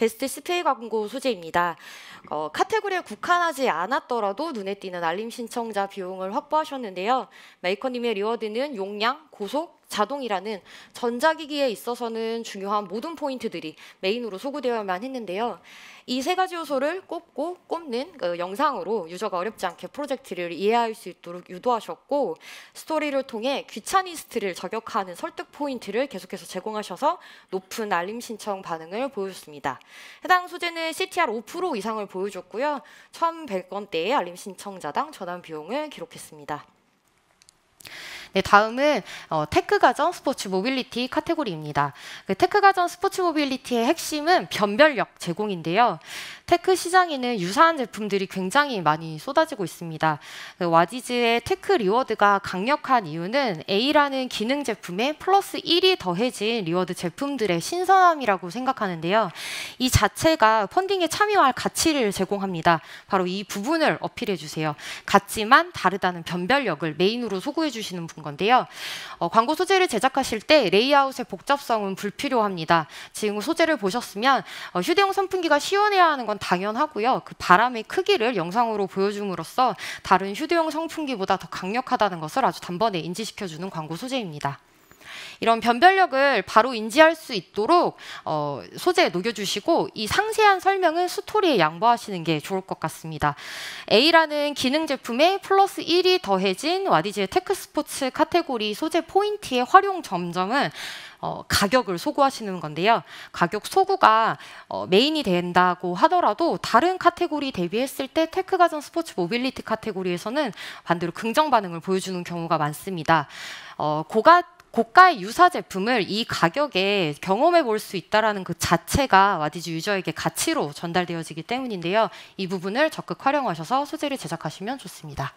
베스트 스페이 광고 소재입니다. 어, 카테고리에 국한하지 않았더라도 눈에 띄는 알림 신청자 비용을 확보하셨는데요. 메이커님의 리워드는 용량, 고속, 자동이라는 전자기기에 있어서는 중요한 모든 포인트들이 메인으로 소구되어야만 했는데요. 이 세 가지 요소를 꼽고 꼽는 그 영상으로 유저가 어렵지 않게 프로젝트를 이해할 수 있도록 유도하셨고 스토리를 통해 귀차니스트를 저격하는 설득 포인트를 계속해서 제공하셔서 높은 알림 신청 반응을 보여줬습니다. 해당 소재는 CTR 5% 이상을 보여줬고요. 1,100원대의 알림 신청자당 전환 비용을 기록했습니다. 네, 다음은 어, 테크 가전 스포츠 모빌리티 카테고리입니다. 그 테크 가전 스포츠 모빌리티의 핵심은 변별력 제공인데요. 테크 시장에는 유사한 제품들이 굉장히 많이 쏟아지고 있습니다. 그 와디즈의 테크 리워드가 강력한 이유는 A라는 기능 제품에 플러스 1이 더해진 리워드 제품들의 신선함이라고 생각하는데요. 이 자체가 펀딩에 참여할 가치를 제공합니다. 바로 이 부분을 어필해 주세요. 같지만 다르다는 변별력을 메인으로 소구해 주시는 분 건데요. 어, 광고 소재를 제작하실 때 레이아웃의 복잡성은 불필요합니다. 지금 소재를 보셨으면 어, 휴대용 선풍기가 시원해야 하는 건 당연하고요. 그 바람의 크기를 영상으로 보여줌으로써 다른 휴대용 선풍기보다 더 강력하다는 것을 아주 단번에 인지시켜주는 광고 소재입니다. 이런 변별력을 바로 인지할 수 있도록 어, 소재에 녹여주시고 이 상세한 설명은 스토리에 양보하시는 게 좋을 것 같습니다. A라는 기능 제품에 플러스 1이 더해진 와디즈의 테크 스포츠 카테고리 소재 포인트의 활용 점점은 어, 가격을 소구하시는 건데요. 가격 소구가 어, 메인이 된다고 하더라도 다른 카테고리 대비했을 때 테크 가전 스포츠 모빌리티 카테고리에서는 반대로 긍정 반응을 보여주는 경우가 많습니다. 어, 고가 고가의 유사 제품을 이 가격에 경험해 볼 수 있다라는 그 자체가 와디즈 유저에게 가치로 전달되어지기 때문인데요. 이 부분을 적극 활용하셔서 소재를 제작하시면 좋습니다.